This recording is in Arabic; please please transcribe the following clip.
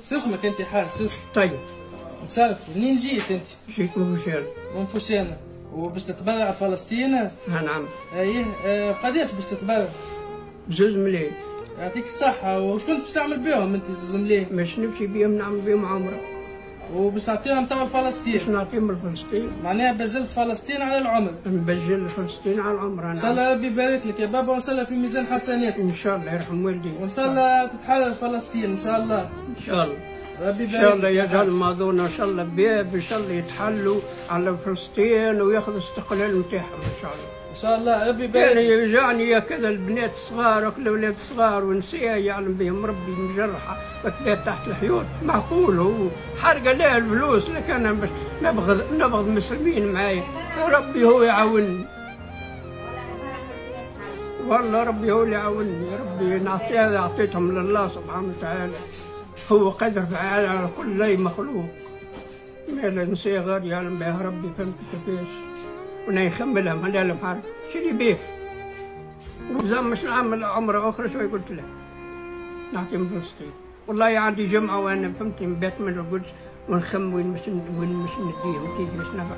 اسمك انت حارس اسمك طيب متشرف منين جيت انت؟ جيت من فشل من فوشانة وباش تتبرع فلسطين نعم إيه آه، قداش باش تتبرع؟ زوز مليون يعطيك الصحة وش كنت باش تعمل بيهم انت زوز مليح باش نمشي بيهم نعمل بيهم عمرة وباش تعطيهم توا باش لفلسطين نعطيهم لفلسطين معناها بجلت فلسطين على العمر. نبجل لفلسطين على العمرة ان شاء الله ربي يبارك لك يا بابا وإن شاء الله في ميزان حسنات. إن شاء الله يرحم والدي وإن شاء الله تتحرر فلسطين إن شاء الله. إن شاء الله. إن شاء الله يجعل حاج. ماضونا إن شاء الله بيه إن شاء الله يتحلوا على فلسطين وياخذوا الاستقلال نتاعهم إن شاء الله. إن شاء الله ربي يعني يبارك يوجعني يا كذا البنات الصغار وكل الاولاد الصغار ونساء يعلم بهم ربي مجرحة وكذا تحت الحيوط. معقول هو؟ حرقه لها الفلوس لكن أنا باش نبغض نبغض مسلمين معايا. ربي هو يعاونني. والله ربي هو اللي يعاونني. ربي نعطي هذا اعطيتهم لله سبحانه وتعالى. هو قدر فعال على كل أي مخلوق. ما الانسان غير يعلم بها ربي فهمت كيفاش وأنا يخملها ما لا لهم حاجة شري بيك وزعما مش نعمل عمره أخرى شوي قلت له. نعطي من فلسطين والله عندي جمعة وأنا فهمتني نبات من القدس ونخم وين مش وين مش نديهم كيف باش نفع